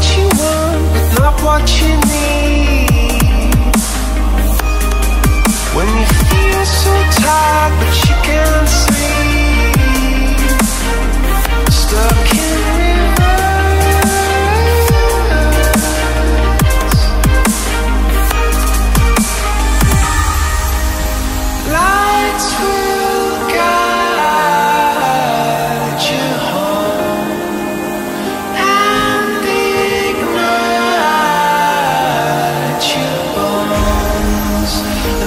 what you eyes.